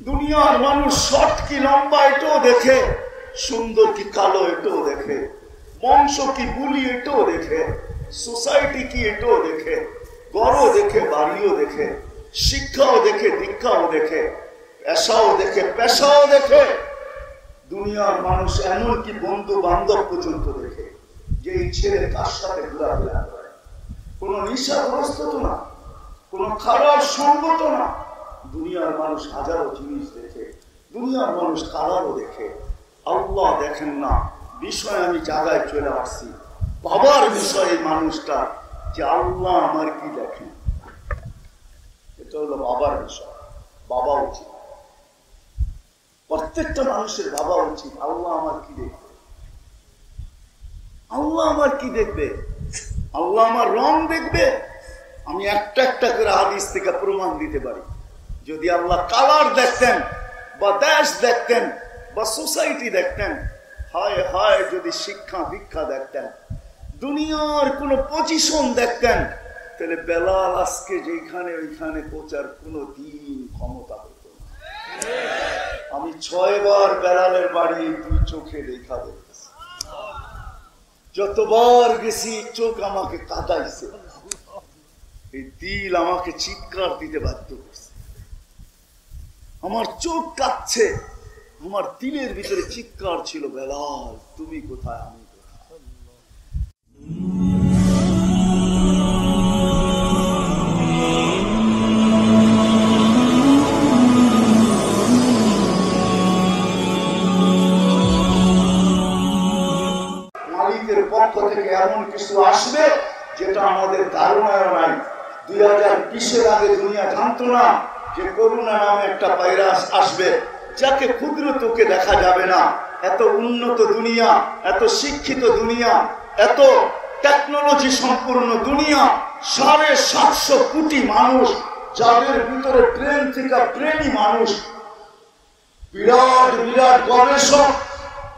দুনিয়ার মানুষ শর্ট কি লম্বা এটাও দেখে, সুন্দর কি কালো এটাও দেখে বংশ কি বুলি এটাও দেখে সোসাইটি কি এটাও দেখে, গড়ও দেখে, বাড়িও দেখে, শিক্ষাও দেখে, দীক্ষাও দেখে, পেশাও দেখে পেশাও দেখে। দুনিয়ার মানুষ এমনকি বন্ধু বান্ধব পর্যন্ত দেখে, যে এই ছেলে কার সাথে ঘোরাফেরা করে। কোন নিশাগ্রস্ত তো না, কোন খারাপ সঙ্গত না। দুনিয়ার মানুষ হাজারো জিনিস দেখে, দুনিয়ার মানুষ কালারও দেখে। আল্লাহ দেখেন না, বিষয় আমি জায়গায় চলে আসছি। বাবার বিষয়ে মানুষটা যে আল্লাহ আমার কি দেখেন এটা হলো বাবার বিষয়, বাবা উচিত। প্রত্যেকটা মানুষের বাবা উচিত, আল্লাহ আমার কি দেখবে? আল্লাহ আমার কি দেখবে? আল্লাহ আমার রং দেখবে? আমি একটা একটা করে হাদিস থেকে প্রমাণ দিতে পারি। যদি আল্লাহ কালার দেখতেন বা দেশ দেখতেন বা সোসাইটি দেখতেন, হায় হায় যদি শিক্ষা দীক্ষা দেখতেন, দুনিয়ার কোন পজিশন দেখতেন, তাহলে বেলাল আজকে যেখানে ওইখানে পৌঁছার কোনো দিন ক্ষমতা হতো আমি ছয়বার বেলালের বাড়ি দুই চোখে দেখা দেখেছি। যতবার গেছি, চোখ আমাকে কাদাইছে। এই দিল আমাকে চিৎকার দিতে বাধ্য আমার চোখ কাঁদছে আমার দিলের ভিতরে চিৎকার ছিল, বেলাল, তুমি কোথায়, আমি মালিকের পক্ষ থেকে এমন কিছু আসবে যেটা আমাদের ধারণায় নাই। দুই হাজার বিশের আগে দুনিয়া জানতো না। যে করোনা নামে একটা ভাইরাস আসবে, যাকে ক্ষুদ্র তোকে দেখা যাবে না। এত উন্নত দুনিয়া, এত শিক্ষিত দুনিয়া, এত টেকনোলজি সম্পূর্ণ দুনিয়া, সাড়ে সাতশো কোটি মানুষ, যাদের ভিতরে প্রেম থেকে প্রেমী মানুষ। বিরাট বিরাট গবেষক,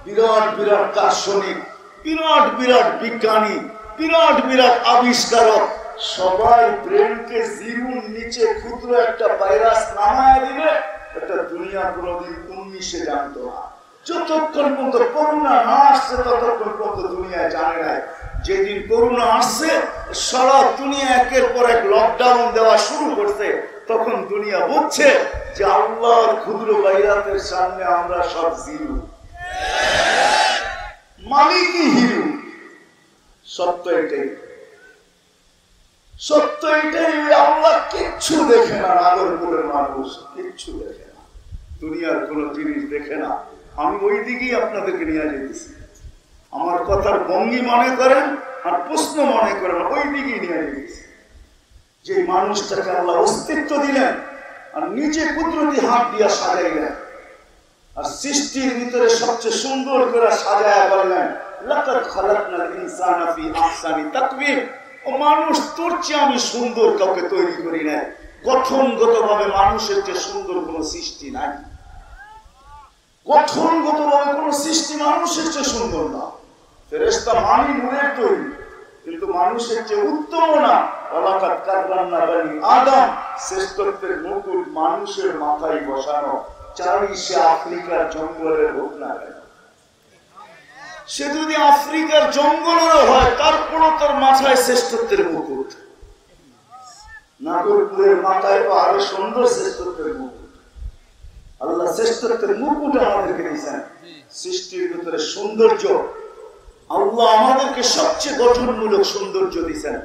বিরাট বিরাট দার্শনিক, বিরাট বিরাট বিজ্ঞানী, বিরাট বিরাট আবিষ্কারক। সবাই ব্রেনকে জিরুর নিচে ক্ষুদ্র একটা ভাইরাস নামায় দিলে এটা দুনিয়া কোনোদিন উনিশে জানতো না। যতক্ষণ পর্যন্ত করোনা না আসছে, ততক্ষণ পর্যন্ত দুনিয়ায় জানে নাই। যেদিন করোনা আসছে, সারা দুনিয়া একের পর এক লকডাউন দেওয়া শুরু করছে। তখন দুনিয়া বুঝছে যে আল্লাহর ক্ষুদ্র বাইরাতের সামনে আমরা সব জিরু। মালিকই হিরু। সত্য এটাই। আমার কথার ভঙ্গি মনে করেন আর প্রশ্ন মনে করেন, ওই দিকেই নিয়ে যেতেছি। যে মানুষটাকে আল্লাহ অস্তিত্ব দিলেন আর নিজে কুদরতি হাত দিয়া সাজাইলেন। আর সৃষ্টির ভিতরে সবচেয়ে সুন্দর করে সাজায় বললেন মানুষ তোর চেয়ে আমি সুন্দর কাউকে তৈরি করি না গঠনগত ভাবে মানুষের চেয়ে সুন্দর কোনো সৃষ্টি নাই। গঠনগত ভাবে কোনো সৃষ্টি মানুষের চেয়ে সুন্দর না। মানি মানুষের মাথায় বসানো চাই সে আফ্রিকার জঙ্গলের হোক না কেন সে যদি আফ্রিকার জঙ্গলেরও হয়, তারপরও তার মাথায় শ্রেষ্ঠত্বের মুকুট নাগরপুরের মাথায় তো আরও সুন্দর শ্রেষ্ঠত্বের মুকুট আল্লাহ শ্রেষ্ঠত্বের মুকুট আমাদেরকে দিয়েছেন। সৃষ্টির ভিতরে সৌন্দর্য। আল্লাহ আমাদেরকে সবচেয়ে গঠনমূলক সৌন্দর্য দিয়েছেন।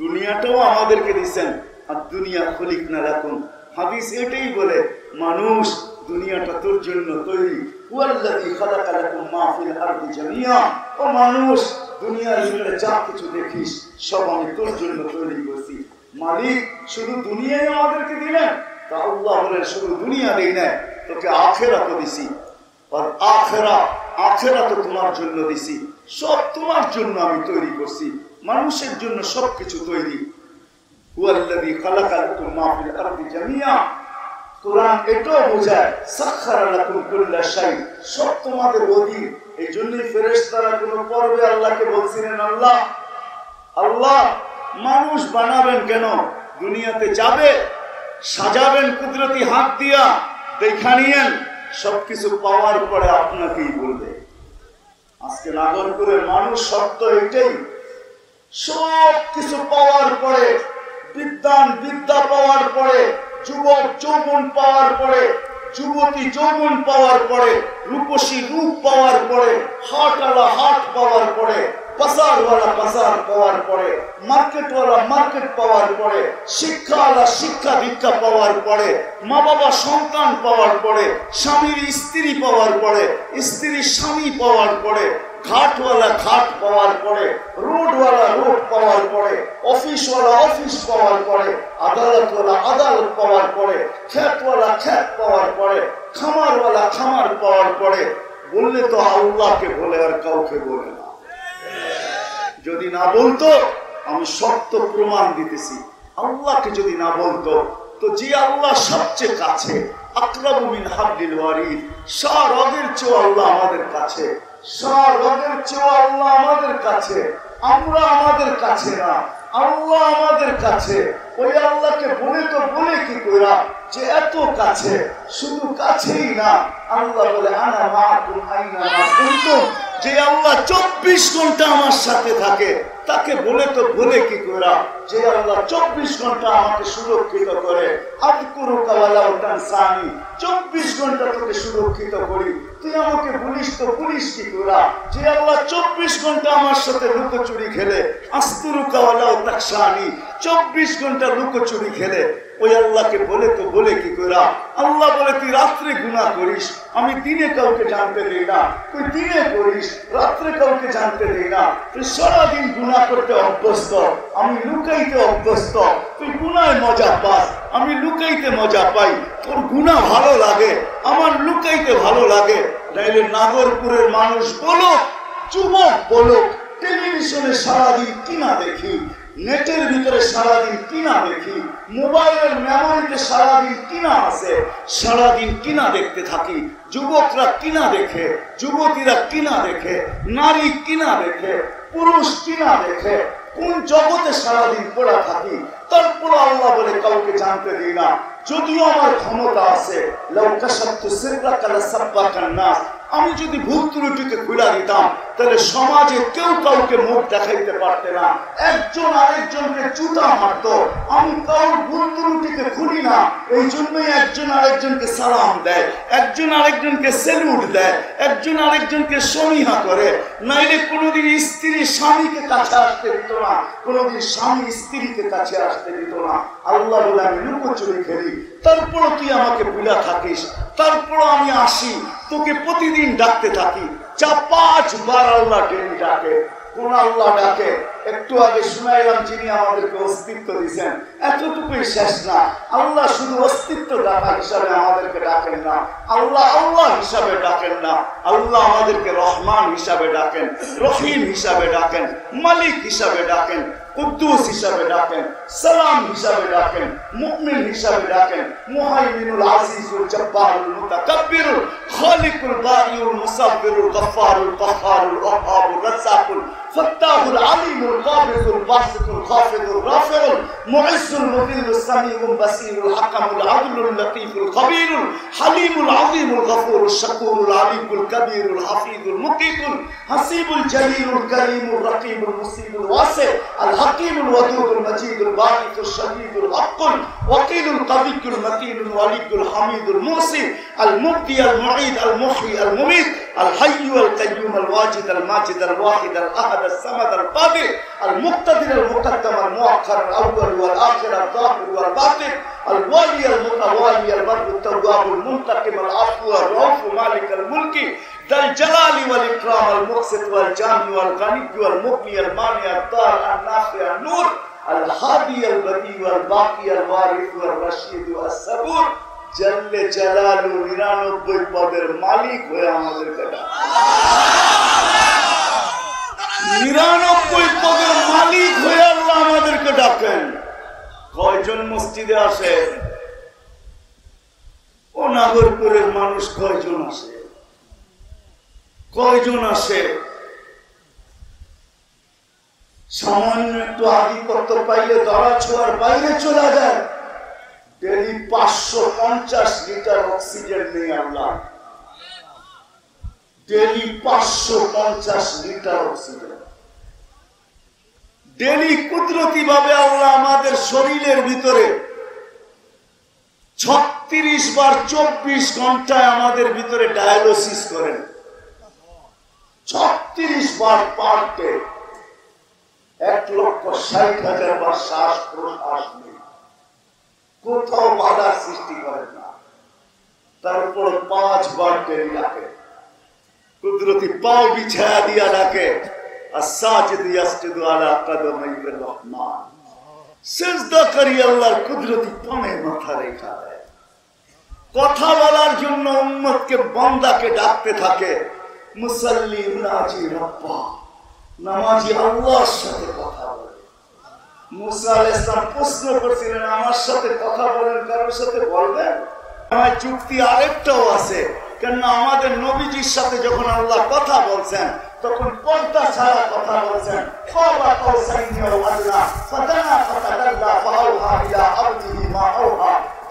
দুনিয়াটাও আমাদেরকে দিয়েছেন। আর দুনিয়া খলিক না রাখুন হাদিস এটাই বলে, মানুষ দুনিয়াটা তোর জন্য তৈরি। হুয়াল্লাযী খালাকা লাকুম মা ফিল আরদি মানুষ, দুনিয়ার ভিতরে যা কিছু দেখিস, সব আমি তোর জন্য তৈরি করছি। মালিক, শুধু দুনিয়ায় আমাদেরকে দিলেন তা আল্লাহ শুধু দুনিয়া দেই তোকে আখেরা তো দিছি। আখেরা আখেরা তো তোমার জন্য দিছি। সব তোমার জন্য আমি তৈরি করছি। মানুষের জন্য সবকিছু তৈরি। হুয়াল্লাযী খালাকা মা ফিল আরদি জামিয়া কোরআন এটাও বোঝায় সব তোমাদের অধীন। এই জন্যই ফেরেশতারা কোন পর্বে আল্লাহকে বলছিলেন, আল্লাহ আল্লাহ, মানুষ বানাবেন কেন? দুনিয়াতে যাবে, সাজাবেন কুদরতি হাত দিয়া, দেখা নিয়েন, সবকিছু পাওয়ার পরে আপনাকেই বলবে। আজকে নাগরপুরের মানুষ সত্য এটাই সব কিছু পাওয়ার পরে, বিদ্যান বিদ্যা পাওয়ার পরে যুবক যৌবন পাওয়ার পরে যুবতী যৌবন পাওয়ার পরে রূপসী রূপ পাওয়ার পরে হাটওয়ালা হাট পাওয়ার পরে পাওয়ার মার্কেটওয়ালা মার্কেট পাওয়ার শিক্ষাওয়ালা শিক্ষা পাওয়ার মা বাবা সন্তান পাওয়ার পরে স্বামীর স্ত্রী পাওয়ার পরে স্ত্রীর স্বামী পাওয়ার পরে ঘাটওয়ালা খাট পাওয়ার পরে, রোডওয়ালা রোড পাওয়ার পরে, অফিসওয়ালা অফিস পাওয়ার পরে, আদালতওয়ালা আদালত পাওয়ার পরে, খ্যাতওয়ালা খ্যাত পাওয়ার পরে, খামারওয়ালা খামার পাওয়ার পরে, বললে তো আল্লাহকে বলে আর কাউকে বলে না। যদি না বলতো, আমি সত্য প্রমাণ দিতেছি। আল্লাহকে যদি না বলতো, তো যে আল্লাহ সবচেয়ে কাছে আকরাবুমিন হাবলিল ওয়ারিদ সারগের চেয়েও আল্লাহ আমাদের কাছে। সারগের চেয়েও আল্লাহ আমাদের কাছে। আমরা আমাদের কাছে না। আল্লাহ আমাদের কাছে। ওই আল্লাহকে বলে তো বলে কি কইরা যে এত কাছে, শুধু কাছেই না। আল্লাহ বলে, আনা মা কুনতুম। যে আল্লাহ চব্বিশ ঘণ্টা আমার সাথে থাকে, তাকে বলে তো বলে কি করা যে আল্লাহ চব্বিশ ঘণ্টা আমাকে সুরক্ষিত করে। আদকুরু কাওয়ালাও তানসানি, চব্বিশ ঘণ্টা তোকে সুরক্ষিত করি। তুই আমাকে বলিস তো বলিস কি তোরা? যে আল্লাহ চব্বিশ ঘণ্টা আমার সাথে লুকোচুরি খেলে আস্তু কাওয়ালাও তাকসানি চব্বিশ ঘণ্টা লুকোচুরি খেলে ওই আল্লাহকে বলে তো বলে কি করা আল্লাহ বলে, তুই রাত্রে গুণা করিস, আমি দিনে কাউকে জানতে দেই না। তুই দিনে করিস, রাত্রে কাউকে জানতে দেই না। তুই সারাদিন গুণা করতে অভ্যস্ত, আমি লুকাইতে অভ্যস্ত। তুই গুনায় মজা পাস, আমি লুকাইতে মজা পাই। তোর গুণা ভালো লাগে, আমার লুকাইতে ভালো লাগে। নাগরপুরের মানুষ বলো যুবক বলো টেলিভিশনে সারাদিন কিনা দেখি, নেটের ভিতরে সারাদিন কিনা দেখি, মোবাইলের মেমোরিতে সারাদিন কিনা আছে, সারাদিন কিনা দেখতে থাকি, যুবকরা কিনা দেখে, যুবতীরা কিনা দেখে, নারী কিনা দেখে, পুরুষ কিনা দেখে, কোন জগতে সারাদিন পড়া থাকি তারপর আল্লাহ বলে কাউকে জানতে দিই না। যদিও আমার ক্ষমতা আছে আমি যদি ভুল ত্রুটিকে খুলা দিতাম তাহলে সমাজে কেউ কাউকে মুখ দেখাইতে পারতে না। একজন আরেকজনকে চুটা মারত। আমি কাউর ভুল ত্রুটিকে খুলি না। এই জন্যই একজন আরেকজনকে সালাম দেয়, একজন আরেকজনকে সেলুট দেয়, একজন আরেকজনকে সমীহা করে। নাইলে কোনোদিন স্ত্রী স্বামীকে কাছে আসতে দিত না, কোনোদিন স্বামী স্ত্রীকে কাছে আসতে দিত না। আল্লাহ বলে, আমি লুকোচুরি খেলি। তারপর তুই আমাকে ভুলা থাকিস। তারপর আমি আসি। তোকে প্রতিদিন ডাকতে থাকি। ডাকে একটু আগে যিনি আমাদেরকে অস্তিত্ব এতটুকুই শেষ না। আল্লাহ শুধু অস্তিত্ব হিসাবে আমাদেরকে ডাকেন না। আল্লাহ আল্লাহ হিসাবে ডাকেন না। আল্লাহ আমাদেরকে রহমান হিসাবে ডাকেন, রহিম হিসাবে ডাকেন, মালিক হিসাবে ডাকেন। কুদ্দুস হিসাবে ডাকেন সালাম হিসাবে ডাকেন মুমিন হিসাবে ডাকেন মুহাইমিনুল আজিজুল জব্বারুল মুতাকাব্বিরুল খালিকুল বারিউল মুসাব্বিরুল গফফারুল কহ্হারুল ওয়াহাবুর রাজ্জাকুল فتاه العليم القابض الباسط الخافض الرافع المعز المذل السميع البصير الحكم العدل اللطيف القبيل الحليم العظيم الغفور الشكور العليم الكبير الحفيظ المقيت الحسيب الجليل الكريم الرقيب المصيب الواسع الحكيم الودود المجيد الباعث الشديد الحق الوكيل القوي المتين الولي الحميد الموصي المبدي المعيد المحيي المميت الحي القيوم الواجد الماجد الواحد الأحد الصمد القادر المقتدر المقدم المؤخر الاول والاخر الظاهر والباطن الوالي المتوالي البر التواب المنتقم العفو الرؤوف مالك الملك ذا الجلال والإكرام المقسط والجامع والغني والمغني المانع الدار النافع النور الهادي البديع والباقي الوارث والرشيد والصبور জল্লে জালালু নিরানব্বই পদের মালিক হয়ে আমাদের কাটা নিরানব্বই পদের মালিক হয়ে আল্লাহ আমাদেরকে ডাকেন। কয়জন মসজিদে আসে? ও নাগরপুরের মানুষ কয়জন আসে? কয়জন আসে? সামান্য একটু আধিপত্য পাইলে দড়া ছোঁয়ার বাইরে চলে যায়। ডেলি পাঁচশো পঞ্চাশ লিটার অক্সিজেন নেই আল্লাহ ডেলি পাঁচশো পঞ্চাশ লিটার অক্সিজেন ডেলি কুদরতি ভাবে আল্লাহ আমাদের শরীরের ভিতরে ছত্রিশ বার চব্বিশ ঘন্টায় আমাদের ভিতরে ডায়ালিসিস করেন। ছত্রিশ বার পার ডে এক লক্ষ ষাট হাজার বার শ্বাস প্রশ্বাস নেই। কোথাও বাধার সৃষ্টি করেন না। তারপর পাঁচ বার ডেলি ডাকে কুদরতি পাও বিছায়া দিয়া ডাকে। আর সাজিদ ইয়াসজুদু আলা রহমান। সেজদা করি আল্লাহর কুদরতি মাথা রেখা কথা বলার জন্য উম্মতকে বান্দাকে ডাকতে থাকে, মুসাল্লি নাজি রব্বা। নামাজি আল্লাহর সাথে কথা বলে। আমার সাথে কথা বলেন, কারোর সাথে বলবেন? আমার চুক্তি আরেকটাও আছে কেননা আমাদের নবীজির সাথে যখন আল্লাহ কথা বলছেন তখন পর্দা ছাড়া কথা বলছেন। খাবা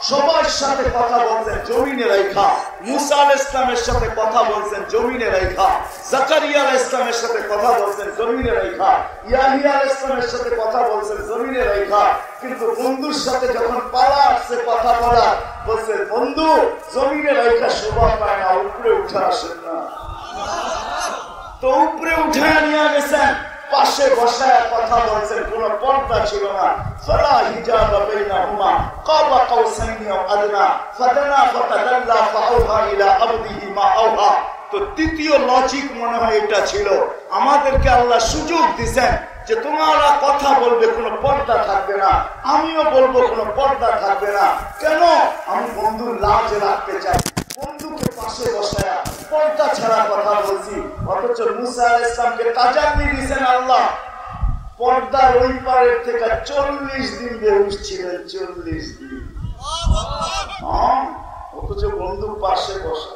সবার সাথে কথা বলছেন, জমিনে রেখা। মুসা আল ইসলামের সাথে কথা বলছেন, জমিনে রেখা। জাকারিয়া আল ইসলামের সাথে কথা বলছেন, জমিনে রেখা। ইয়াহিয়া আল ইসলামের সাথে কথা বলছেন, জমিনে রেখা। কিন্তু বন্ধুর সাথে যখন পালা আসছে, কথা বলা বলছে বন্ধু, জমিনে রেখা শোভা পায় না উপরে উঠে আসেন না। তো উপরে উঠে নিয়ে গেছেন। পাশে বসায় কথা বলছেন, কোন পর্দা ছিল না। ফলা তৃতীয় লজিক মনে হয় ছিল। আমাদেরকে সুযোগ যে তোমরা কথা বলবে, কোনো পর্দা থাকবে না। আমিও বলব, কোনো পর্দা থাকবে না। কেন? আমি বন্ধুর লাজ রাখতে চাই। বন্ধুকে পাশে বসায়া পর্দা ছাড়া কথা বলছি। অথচ মুসা ইসলামকে তাজান্নি দিয়েছেন আল্লাহ। পর্দার ওই পারের থেকে চল্লিশ দিন বেহুশ ছিলেন চল্লিশ দিন। হ্যাঁ, অথচ বন্ধুর পাশে বসা।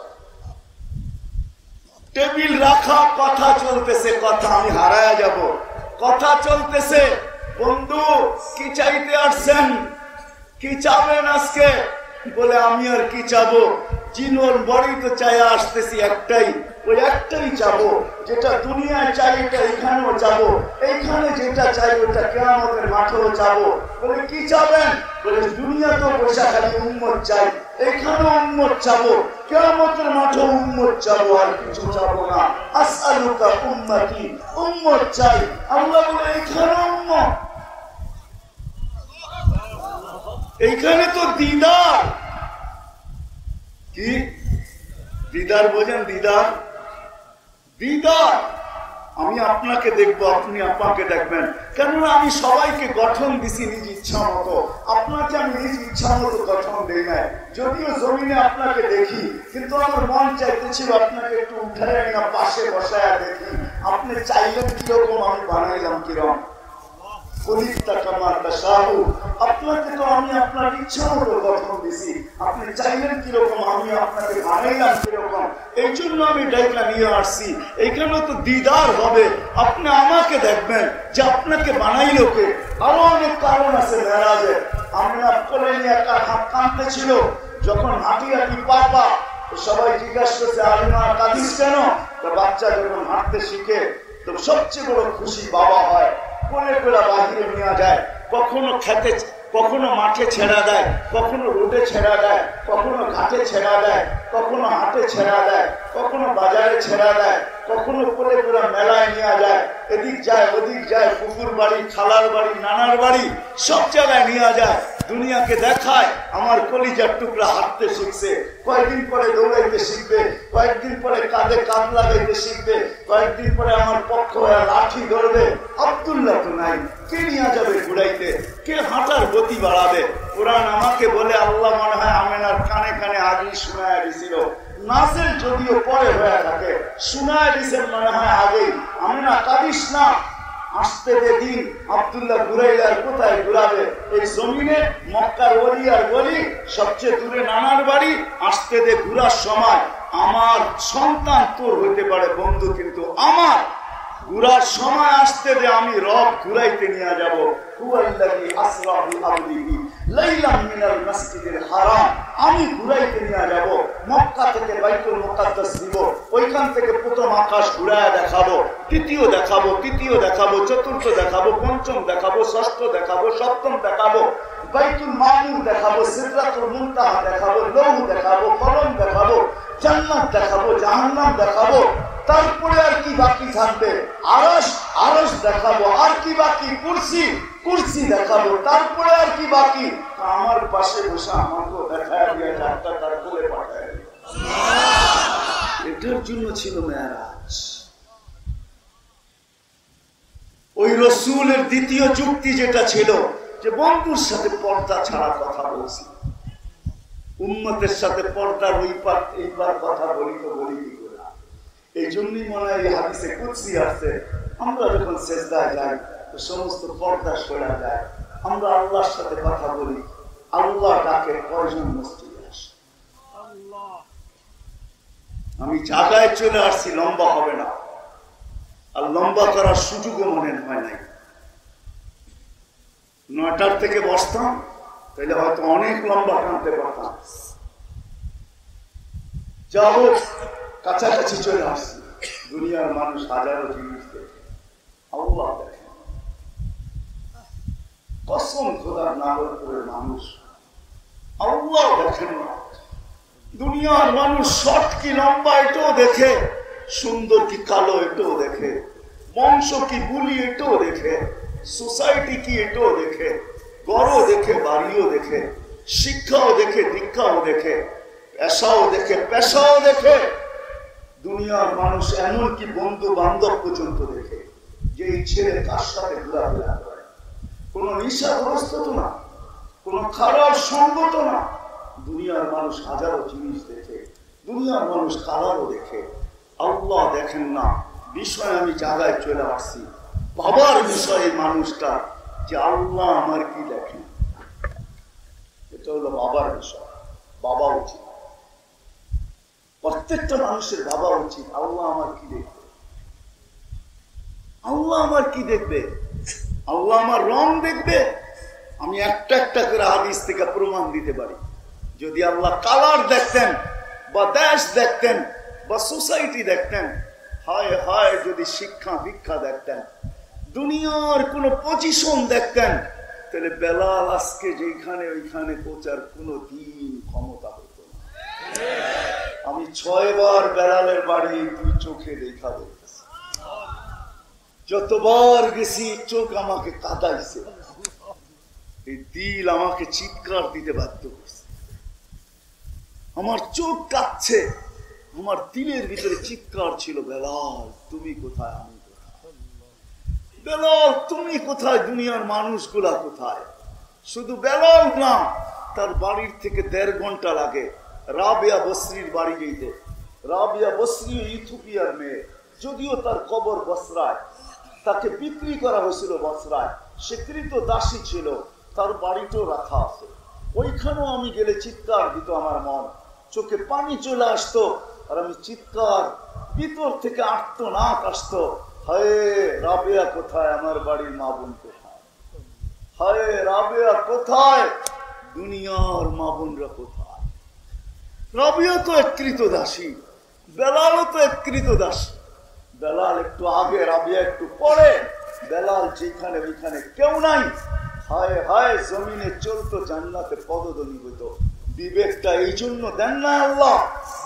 টেবিল রাখা কথা চলতেছে কথা আমি হারায়া যাব। কথা চলতেছে। বন্ধু কি চাইতে আসছেন? কি চাবেন আজকে? বলে আমি আর কি চাবো? জিনোর বড়ই তো চাই আসতেছি একটাই। ওই একটাই চাবো যেটা দুনিয়ায় চাই এটা এখানেও চাবো এইখানে যেটা চাই ওটা কেয়ামতের মাঠেও চাবো বলে, কি চাবেন? বলে দুনিয়া তো বসা খালি উম্মত চাই। এইখানেও উম্মত চাবো কেয়ামতের মাঠেও উম্মত চাবো আর কিছু চাবো না। আসআলুকা উম্মতি, উম্মত চাই। আল্লাহ বলে এইখানে উম্মত। এইখানে তো দিদার। কি? দিদার বোঝেন দিদার দিদার, আমি আপনাকে দেখব, আপনি আপনাকে দেখবেন। কেননা আমি সবাইকে গঠন দিছি নিজ ইচ্ছা মতো। আপনাকে আমি নিজ ইচ্ছা মতো গঠন দেই নাই। যদিও জমিনে আপনাকে দেখি, কিন্তু আমার মন চাইতেছিল আপনাকে একটু উঠায় না পাশে বসায় দেখি। আপনি চাইলেন কীরকম আমি বানাইলাম কীরকম। আমি আপনার নিয়ে দিদার হবে। আপনি আমাকে দেখবেন যে আপনাকে কে। আরও অনেক কারণ আছে একটা হাত কানতে ছিল। যখন হাঁটি হাঁটি পাপা সবাই জিজ্ঞাসা করছে আলিমা কাঁদিস কেন? বাচ্চা যখন হাঁটতে শিখে, তো সবচেয়ে বড় খুশি বাবা হয়। করে বাহিরে নেওয়া যায়। কখনো খেতে কখনো মাঠে ছেড়া দেয়, কখনো রোডে ছেড়া দেয়, কখনো ঘাটে ছেড়া দেয়, কখনো হাটে ছেড়া দেয়, কখনো বাজারে ছেড়া দেয়, কখনো করে মেলায় নেওয়া যায়। এদিক যায়, ওদিক যায়, পুকুর বাড়ি, খালার বাড়ি, নানার বাড়ি, সব জায়গায় নেওয়া যায়। দুনিয়াকে দেখায় আমার কলিজার টুকরা হাঁটতে শিখছে। কয়েকদিন পরে দৌড়াইতে শিখবে, কয়েকদিন পরে কাঁধে কাঁধ লাগাইতে শিখবে, কয়েকদিন পরে আমার পক্ষ হয়ে লাঠি ধরবে। আবদুল্লাহ তো নাই, কে নিয়ে যাবে ঘুরাইতে? কে হাঁটার গতি বাড়াবে? কোরআন আমাকে বলে, আল্লাহ মনে হয় আমেনার কানে কানে আগেই শোনায় দিছিল। নাসেল যদিও পরে হয়ে থাকে, শোনায় দিছেন মনে হয় আগেই। আমেনা কাঁদিস না। আসতে দিন আবদুল্লাহ বুরাইলার কোথায় ঘুরাবে? এই জমিনে মক্কার ওলি আর গলি সবচেয়ে দূরে নানার বাড়ি, আসতে দে ঘুরার সময়, আমার সন্তান তোর হইতে পারে বন্ধু, কিন্তু আমার ঘুরার সময় আসতে যে আমি রব ঘুরাইতে নিয়ে যাব। হুয়াল্লাযী দেখাবো। তৃতীয় দেখাবো, চতুর্থ দেখাবো, পঞ্চম দেখাবো, ষষ্ঠ দেখাবো, সপ্তম দেখাবো। বাইতুল মামুর দেখাবো, সিদরাতুল মুনতাহা দেখাবো, লৌহ দেখাবো, কলম দেখাবো, জান্নাত দেখাবো, জাহান্নাম দেখাবো। তারপরে আর কি বাকি থাকবে? আরস আরস দেখাবো। আর কি বাকি? কুরসি কুরসি দেখাবো। তারপরে আর কি বাকি? আমার পাশে বসে আমাকে দেখায় দিয়ে ডাক্তার তার কোলে পাঠায়। এটার জন্য ছিল মেয়ারাজ। ওই রসুলের দ্বিতীয় যুক্তি যেটা ছিল যে বন্ধুর সাথে পর্দা ছাড়া কথা বলছি। উন্মতের সাথে পর্দার ওই পার, এই পার কথা বলি তো বলি এই জন্যই মনে হয় এই হাদিসে কুৎসি আসছে আমরা যখন শেষদায় যাই তো সমস্ত পর্দা সরা যায়। আমরা আল্লাহর সাথে কথা বলি। আল্লাহ ডাকে কয়জন মসজিদে আসে? আমি জায়গায় চলে আসছি লম্বা হবে না। আর লম্বা করার সুযোগও মনে হয় নাই। নয়টার থেকে বসতাম তাহলে হয়তো অনেক লম্বা টানতে পারতাম। যা হোক কাছাকাছি চলে আসছি। দুনিয়ার মানুষ হাজারো জিনিস দেখে। আল্লাহ দেখে। কসম খোদার নাগর করে মানুষ আল্লাহ দেখেন না। দুনিয়ার মানুষ শর্ট কি লম্বা এটাও দেখে, সুন্দর কি কালো এটাও দেখে, বংশ কি বুলি এটাও দেখে, সোসাইটি কি এটাও দেখে গড়ও দেখে, বাড়িও দেখে, শিক্ষাও দেখে, দীক্ষাও দেখে, পেশাও দেখে পেশাও দেখে। দুনিয়ার মানুষ এমনকি বন্ধু বান্ধব পর্যন্ত দেখে যে এই ছেলে কার সাথে ঘোরাফেরা করে। কোন নিশাগ্রস্ত তো না, কোন খারাপ সঙ্গ তো না। দুনিয়ার মানুষ হাজারো জিনিস দেখে, দুনিয়ার মানুষ কালারও দেখে। আল্লাহ দেখেন না, বিষয় আমি জায়গায় চলে আসছি। বাবার বিষয়ে মানুষটা যে আল্লাহ আমার কি দেখেন এটা হলো বাবার বিষয় বাবা উচিত প্রত্যেকটা মানুষের বাবা উচিত, আল্লাহ আমার কি দেখবে? আল্লাহ আমার কি দেখবে? আল্লাহ আমার রং দেখবে? আমি একটা একটা করে হাদিস থেকে প্রমাণ দিতে পারি। যদি আল্লাহ কালার দেখতেন, বা দেশ দেখতেন, বা সোসাইটি দেখতেন, হায় হায় যদি শিক্ষা ভিক্ষা দেখতেন, দুনিয়ার কোন পজিশন দেখতেন, তাহলে বেলাল আজকে যেখানে ওইখানে পৌঁছার কোনো দিন ক্ষমতা হতো না। আমি ছয়বার বেড়ালের বাড়ি দুই চোখে দেখা দেখতেছি। যতবার গেছি, চোখ আমাকে কাদাইছে। এই দিল আমাকে চিৎকার দিতে বাধ্য করছে। আমার চোখ কাঁদছে আমার দিলের ভিতরে চিৎকার ছিল, বেলাল, তুমি কোথায়? আমি বেলাল, তুমি কোথায়? দুনিয়ার মানুষগুলা কোথায়? শুধু বেলাল না, তার বাড়ির থেকে দেড় ঘণ্টা লাগে। রাবিয়া বাড়ি যেতে রাবিয়া মেয়ে। যদিও তার কবর বসরায়, তাকে বিক্রি করা হয়েছিল বসরায়। সে কৃত দাসী ছিল, তার বাড়িতেও রাখা আছে। ওইখানেও আমি গেলে চিৎকার দিত আমার মন। চোখে পানি চলে আসতো, আর আমি চিৎকার, ভিতর থেকে আটতো নাক আসতো। হায় রাবেয়া কোথায় আমার বাড়ির মা বোন কোথায়? হায় রাবেয়া কোথায়? দুনিয়ার মা বোনরা কোথায়? রাবিয়া তো একৃত দাসী বেলালও তো একৃত দাসী বেলাল একটু আগে, রাবিয়া একটু পরে, বেলাল যেখানে ওইখানে কেউ নাই। হায় হায়, জমিনে চলতো জান্নাতে পদদলি হইতো বিবেকটা এই জন্য দেন না আল্লাহ,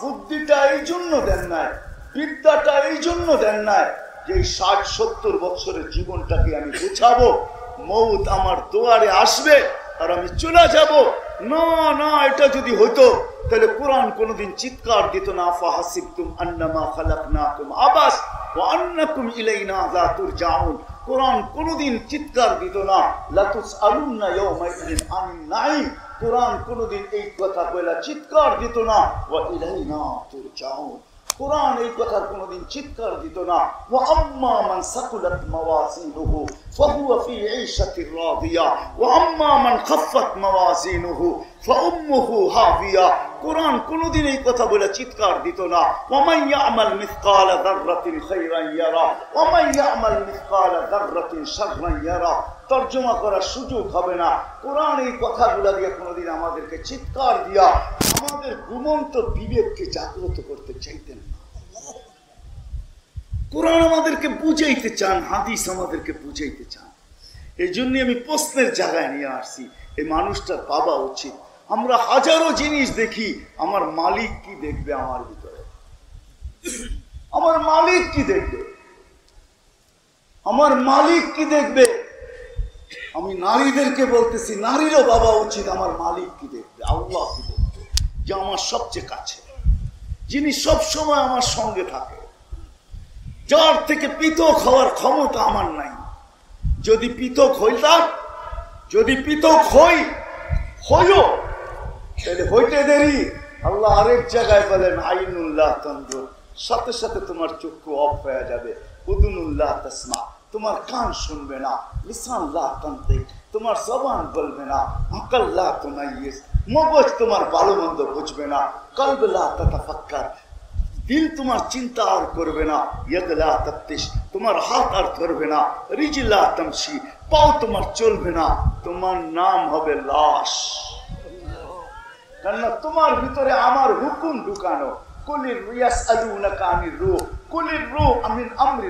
বুদ্ধিটা এই জন্য দেন নাই, বিদ্যাটা এই জন্য দেন নাই যে ষাট, সত্তর বছরের জীবনটাকে আমি গুছাবো, মৌত আমার দোয়ারে আসবে আর আমি চলে যাব। না না, এটা যদি হতো তাহলে কোরআন কোনোদিন চিৎকার দিত না, ফাহাসিবতুম আন্নামা খালাকনাকুম আবাস তুরজাউন। কোরআন কোনোদিন চিৎকার দিত না লাতুস কোরআন কোনোদিন এই কথা কইলা চিৎকার দিত না ইলাইনা তুরজাউন। কোরআন এই কথার কোনোদিন চিৎকার দিত না। ওয়া আম্মা মান সাকুলাত মাওয়াজিনুহু, ফাহুয়া ফি ঈশাতির রাদিয়া। ওয়া আম্মা মান খাফফাত মাওয়াজিনুহু ফাউম্মুহু হাবিয়া কোরআন কোনোদিন এই কথা বলে চিৎকার দিত না। ওমাই ইয়ামাল মিসকাল যাররাতিন খাইরান ইয়ারা। ওমাই ইয়ামাল মিসকাল যাররাতিন শাররান ইয়ারা। তর্জমা করার সুযোগ হবে না। কোরআন এই কথাগুলো দিয়ে কোনোদিন আমাদেরকে চিৎকার দিয়া আমাদের ঘুমন্ত বিবেককে জাগ্রত করতে চাইতেন কোরআন আমাদেরকে বুঝাইতে চান, হাদিস আমাদেরকে বুঝাইতে চান। এই জন্য আমি প্রশ্নের জায়গায় নিয়ে আসছি, এই মানুষটার পাবা উচিত। আমরা হাজারো জিনিস দেখি, আমার মালিক কি দেখবে আমার ভিতরে? আমার মালিক কি দেখবে? আমার মালিক কি দেখবে? আমি নারীদেরকে বলতেছি, নারীরও বাবা উচিত আমার মালিক কি দেখবে, আল্লাহ কি দেখবে, যে আমার সবচেয়ে কাছে। যিনি সব সময় আমার সঙ্গে থাকে। যার থেকে পৃথক হওয়ার ক্ষমতা আমার নাই। যদি পৃথক হইতাম, যদি পৃথক হই, হইও। তাহলে হইতে দেরি। আল্লাহ আরেক জায়গায় বলেন, আইনুল্লাহ তন্দ্র সাথে সাথে তোমার চক্ষু অফ হয়ে যাবে। উদুনুল্লাহ তসমা। তোমার কান শুনবে না লিসানল্লাহ তন্তে। তোমার জবান বলবে না, আকাল্লাহ তোমার মগজ তোমার ভালো মন্দ বুঝবে না কলবলা তথা ফাক্কার দিল তোমার চিন্তা আর করবে না। ইয়দলা তপ্তিস তোমার হাত আর ধরবে না। রিজিল্লা তমসি পাও তোমার চলবে না। তোমার নাম হবে লাশ। কেননা তোমার ভিতরে আমার হুকুম ঢুকানো।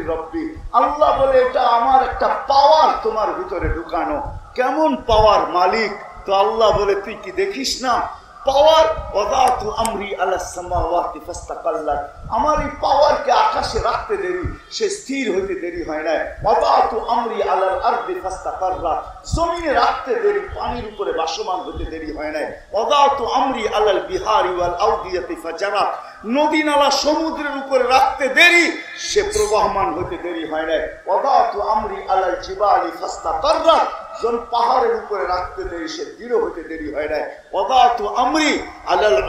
রব্বি। আল্লাহ বলে, এটা আমার একটা পাওয়ার তোমার ভিতরে ঢুকানো। কেমন পাওয়ার মালিক? তো আল্লাহ বলে, তুই কি দেখিস না? পাওয়ার ওয়াদাতু আমরি আলা সামাওয়াতি ফাস্তাকাল্লাত আমার এই পাওয়ারকে আকাশে রাখতে দেরি, সে স্থির হইতে দেরি হয় না ওয়াদাতু আমরি আলাল আরদি ফাস্তাকাররাত জমিনে রাখতে দেরি, পানির উপরে বাসমান হইতে দেরি হয় না ওয়াদাতু আমরি আলাল বিহারি ওয়াল আউদিয়াতি ফাজারাত, নদী নালা সমুদ্রের উপরে রাখতে দেরি, সে প্রবাহমান হইতে দেরি হয় না ওয়াদাতু আমরি আলাল জিবালি ফাস্তাকাররাত জন পাহাড়ের উপরে রাখতে দেরি, সে দৃঢ় হইতে দেরি হয় না ওদাতু আমরি আলাল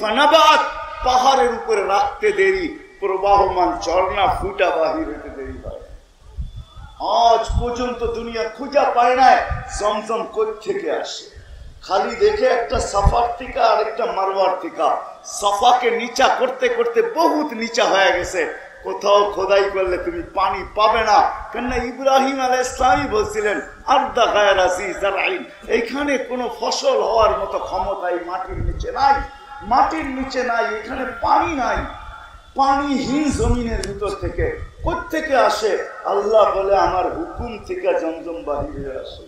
ফানাবাত পাহাড়ের উপরে রাখতে দেরি, প্রবাহমান ঝর্ণা ফুটা বাহির হইতে দেরি হয়। আজ পর্যন্ত দুনিয়া খুঁজা পায় না জমজম থেকে আসে। খালি দেখে একটা সাফার থেকে আর একটা মারওয়ার থেকে। সাফাকে নিচা করতে করতে বহুত নিচা হয়ে গেছে। কোথাও খোদাই করলে তুমি পানি পাবে না। কেননা ইব্রাহিম আল ইসলামই বলছিলেন, আর্দা গায়ের আসিজারাইন এইখানে কোনো ফসল হওয়ার মতো ক্ষমতা এই মাটির নিচে নাই। মাটির নিচে নাই, এখানে পানি নাই। পানিহীন জমিনের ভিতর থেকে থেকে আসে? আল্লাহ বলে, আমার হুকুম থেকে জমজম বাহির আসে।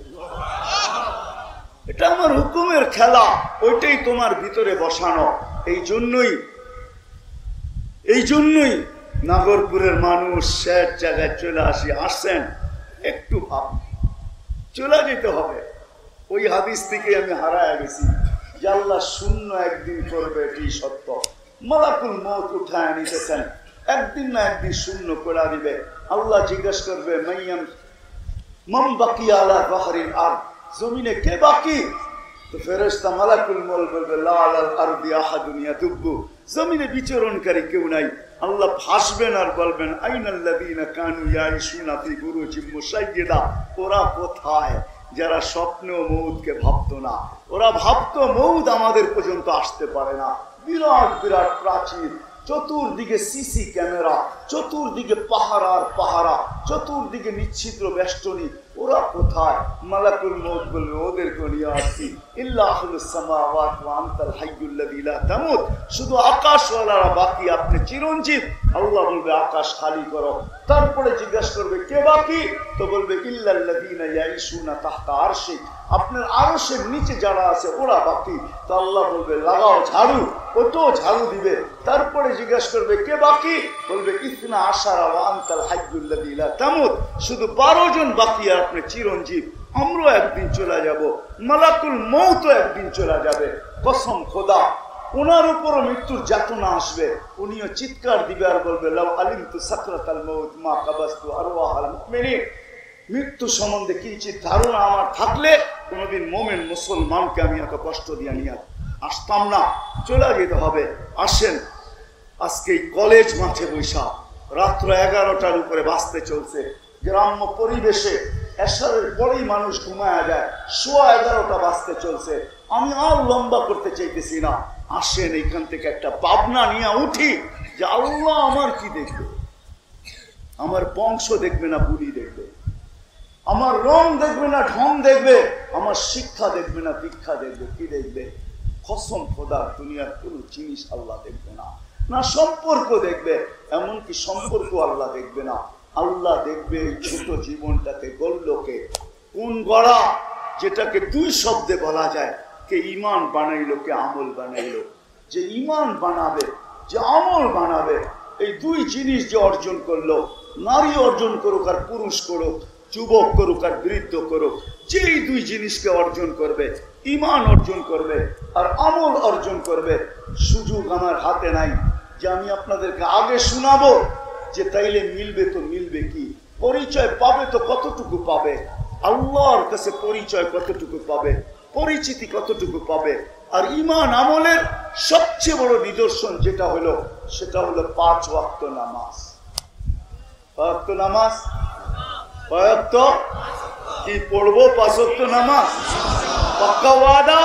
এটা আমার হুকুমের খেলা, ওইটাই তোমার ভিতরে বসানো। এই জন্যই এই জন্যই নাগরপুরের মানুষ শেষ জায়গায় চলে আসি। আসছেন, একটু ভাব। চলে যেতে হবে। ওই হাদিস থেকে আমি হারায় গেছি। যে আল্লাহ শূন্য একদিন করবে, এটি সত্য। মালাকুল মত উঠায় নিতেছেন। একদিন না একদিন শূন্য করে দিবে। আল্লাহ জিজ্ঞেস করবে, মাইয়াম মম বাকি আলা বাহারিন আর জমিনে কে বাকি? তো ফেরেস্তা মালাকুল মল বলবে লাল আর বিয়াহা দুনিয়া দুব্বু জমিনে বিচরণকারী কেউ নাই। আল্লাহ ফাঁসবেন আর বলবেন আইনাল্লাদিনা কানু ইয়াইশুনা ফি বুরুজিম মুসাইয়্যিদা ওরা কোথায়? যারা স্বপ্নেও মৌধকে ভাবত না, ওরা ভাবত মৌধ আমাদের পর্যন্ত আসতে পারে না। বিরাট বিরাট প্রাচীর, চতুর্দিকে সিসি ক্যামেরা চতুর্দিকে পাহারার পাহারা, চতুর্দিকে নিচ্ছিদ্র বেষ্টনী ওরা কোথায়? মালাকুল মৌত বলবে ওদেরকে নিয়ে আসছি শুধু আকাশওয়ালারা বাকি, আপনি চিরঞ্জিত আল্লাহ বলবে, আকাশ খালি করো। তারপরে জিজ্ঞাসা করবে, কে বাকি? তো বলবে ইল্লাল্লাযীনা তাহতা আরশি আপনার আরশের নিচে যারা আছে, ওরা বাকি। তো আল্লাহ বলবে, লাগাও ঝাড়ু। ওটাও ঝাড়ু দিবে। তারপরে জিজ্ঞাসা করবে, কে বাকি? বলবে ইতনা আশারা আনতাল হাজ্জুল্লাযী লা তামুত। শুধু বারো জন বাকি আর আপনি চিরঞ্জীব। আমরাও একদিন চলে যাব। মালাকুল মৌতও একদিন চলে যাবে। কসম খোদা, ওনার উপরও মৃত্যুর যাতনা আসবে। উনিও চিৎকার দিবে আর বলবে, লাউ আলিম তু সাকরাতাল মৌত মা কাবাস্তু আরওয়াহাল মুমিনিন। মৃত্যু সম্বন্ধে কিঞ্চিত ধারণা আমার থাকলে কোনোদিন মোমেন মুসলমানকে আমি এত কষ্ট দিয়ে নিয়ে আসতাম না। চলে যেতে হবে। আসেন। আজকে কলেজ মাঠে বৈশা রাত্র এগারোটার উপরে বাঁচতে চলছে। গ্রাম্য পরিবেশে এসারের পরেই মানুষ ঘুমায়া যায়। সোয়া এগারোটা বাঁচতে চলছে। আমি আর লম্বা করতে চাইতেছি না। আসেন, এইখান থেকে একটা পাবনা নিয়ে উঠি যে আল্লাহ আমার কি দেখবে? আমার বংশ দেখবে না, বুড়ি দেখবে? আমার রং দেখবে না, ঢং দেখবে, আমার শিক্ষা দেখবে না দীক্ষা দেখবে, কি দেখবে? কসম খোদা, দুনিয়ার কোনো জিনিস আল্লাহ দেখবে না। না সম্পর্ক দেখবে, এমনকি সম্পর্ক আল্লাহ দেখবে না। আল্লাহ দেখবে এই ছোট জীবনটাকে গড়লোকে কোন গড়া যেটাকে দুই শব্দে বলা যায়, কে ইমান বানাইলো, কে আমল বানাইলো। যে ইমান বানাবে, যে আমল বানাবে, এই দুই জিনিস যে অর্জন করল, নারী অর্জন করুক আর পুরুষ করুক যুবক করুক আর বৃদ্ধ করুক, যেই দুই জিনিসকে অর্জন করবে ইমান অর্জন করবে আর আমল অর্জন করবে, সুযোগ আমার হাতে নাই যে আমি আপনাদেরকে আগে শোনাবো যে তাইলে মিলবে তো মিলবে কি, পরিচয় পাবে তো কতটুকু পাবে, আল্লাহর কাছে পরিচয় কতটুকু পাবে, পরিচিতি কতটুকু পাবে, আর ইমান আমলের সবচেয়ে বড় নিদর্শন যেটা হলো, সেটা হলো পাঁচ ওয়াক্ত নামাজ। নামাজ কয়েকত কি পড়ব? পাঁচক্ত নামাজ পাক্কা ওয়াদা?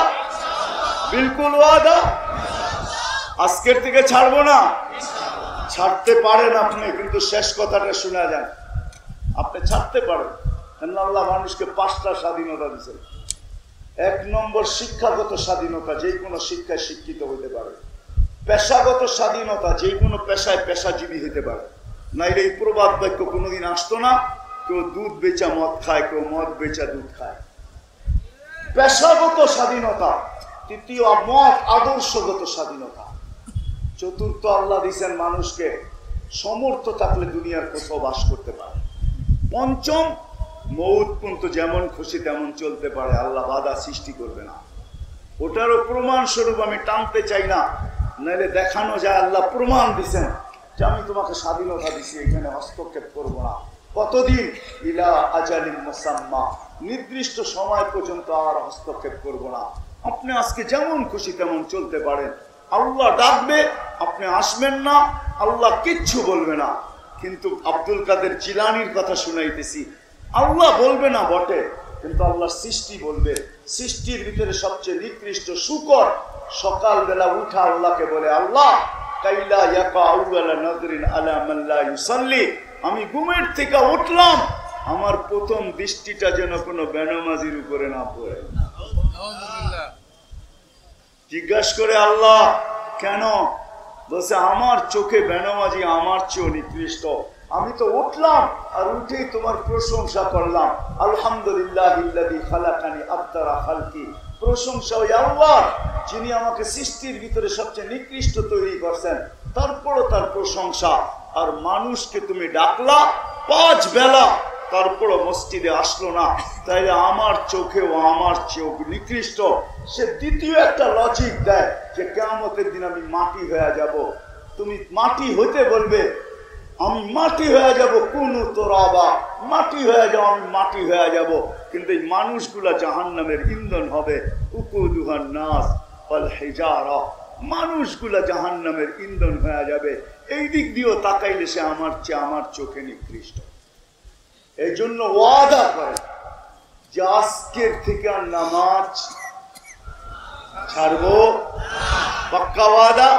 বিলকুল ওয়াদা? আজকের থেকে ছাড়বো না। ছাড়তে পারেন আপনি, কিন্তু শেষ কথাটা শোনা যান আপনি ছাড়তে পারেন। কেন আল্লাহ মানুষকে পাঁচটা স্বাধীনতা দিয়েছেন। এক নম্বর শিক্ষাগত স্বাধীনতা, যে কোনো শিক্ষায় শিক্ষিত হইতে পারে। পেশাগত স্বাধীনতা, যে কোনো পেশায় পেশাজীবী হইতে পারে। নাইলে এই প্রবাদ বাক্য কোনোদিন আসতো না। কেউ দুধ বেচা, মদ খায়, কেউ মদ বেচা, দুধ খায়। পেশাগত স্বাধীনতা, তৃতীয় মত, আদর্শগত স্বাধীনতা। চতুর্থ আল্লাহ দিছেন মানুষকে সমর্থ থাকলে দুনিয়ার কোথাও বাস করতে পারে। পঞ্চম, মৌত পর্যন্ত যেমন খুশি তেমন চলতে পারে। আল্লাহ বাধা সৃষ্টি করবে না। ওটারও প্রমাণ স্বরূপ আমি টানতে চাই না। নাইলে দেখানো যায় আল্লাহ প্রমাণ দিছেন যে আমি তোমাকে স্বাধীনতা দিছি, এখানে হস্তক্ষেপ করব না। কতদিন? ইলা আজালিম মোসাম্মা। নির্দিষ্ট সময় পর্যন্ত আর হস্তক্ষেপ করব না। আপনি আজকে যেমন খুশি তেমন চলতে পারেন। আল্লাহ ডাকবে, আপনি আসবেন না, আল্লাহ কিচ্ছু বলবে না। কিন্তু আব্দুল কাদের জিলানির কথা শুনাইতেছি। আল্লাহ বলবে না বটে, কিন্তু আল্লাহর সৃষ্টি বলবে। সৃষ্টির ভিতরে সবচেয়ে নিকৃষ্ট শুকর, সকালবেলা উঠা আল্লাহকে বলে, আল্লাহ, কাইলা ইয়াকা আউয়ালা নজরিন আলা মাল্লা ইউসাল্লি। আমি ঘুমের থেকে উঠলাম আমার প্রথম দৃষ্টিটা যেন কোনো বেনামাজির উপরে না পড়ে। জিজ্ঞাসা করে আল্লাহ কেন? বলছে আমার চোখে বেনামাজি আমার চেয়েও নিকৃষ্ট। আমি তো উঠলাম আর উঠেই তোমার প্রশংসা করলাম। আলহামদুলিল্লাহ খালাকানি খালকি। প্রশংসা ওই আল্লাহ, যিনি আমাকে সৃষ্টির ভিতরে সবচেয়ে নিকৃষ্ট তৈরি করছেন। তারপরও তার প্রশংসা, আর মানুষকে তুমি ডাকলা, পাঁচ বেলা তারপরও মসজিদে আসলো না। তাইলে আমার চোখেও আমার চোখ নিকৃষ্ট। সে দ্বিতীয় একটা লজিক দেয় যে কেমতের দিন আমি মাটি হয়ে যাব। তুমি মাটি হইতে বলবে আমি মাটি হয়ে যাব, কোন তোরাবা মাটি হয়ে যাব আমি মাটি হয়ে যাব। কিন্তু এই মানুষগুলা জাহান নামের ইন্ধন হবে। উকুদুহান নাস ফল হেজারা। মানুষগুলা জাহান নামের ইন্ধন হয়ে যাবে। এই দিক দিয়েও তাকাইলে সে আমার চেয়ে আমার চোখে নিকৃষ্ট। এই জন্য ওয়াদা করে যে আজকের থেকে আর নামাজ ছাড়বো। পাক্কা ওয়াদা?